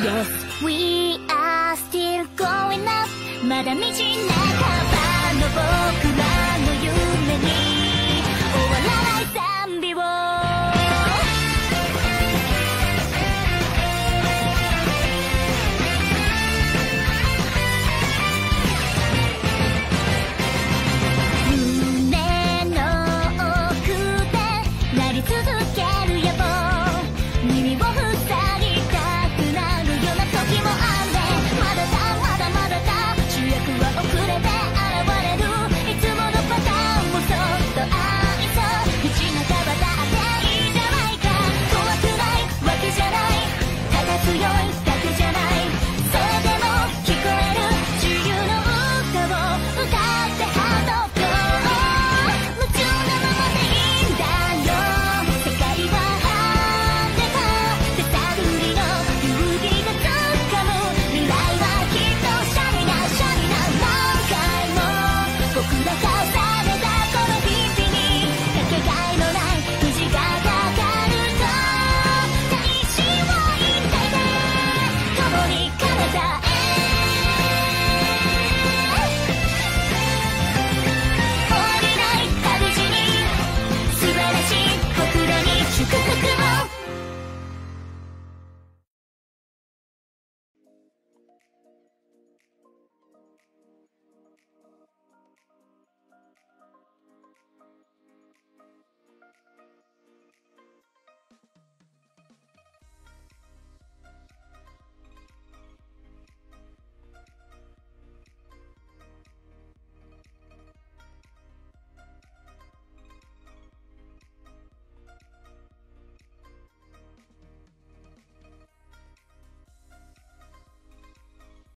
Yes, we are still going up. まだ道半ばの僕